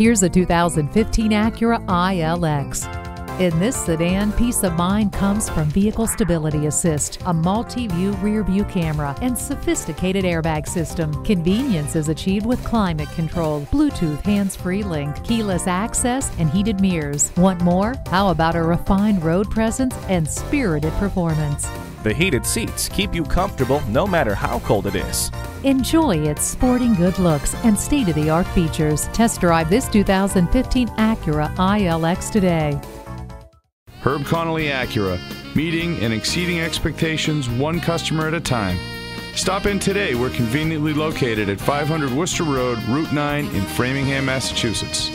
Here's a 2015 Acura ILX. In this sedan, peace of mind comes from Vehicle Stability Assist, a multi-view rear view camera, and sophisticated airbag system. Convenience is achieved with climate control, Bluetooth hands-free link, keyless access, and heated mirrors. Want more? How about a refined road presence and spirited performance? The heated seats keep you comfortable no matter how cold it is. Enjoy its sporting good looks and state-of-the-art features. Test drive this 2015 Acura ILX today. Herb Connolly Acura, meeting and exceeding expectations one customer at a time. Stop in today. We're conveniently located at 500 Worcester Road, Route 9 in Framingham, Massachusetts.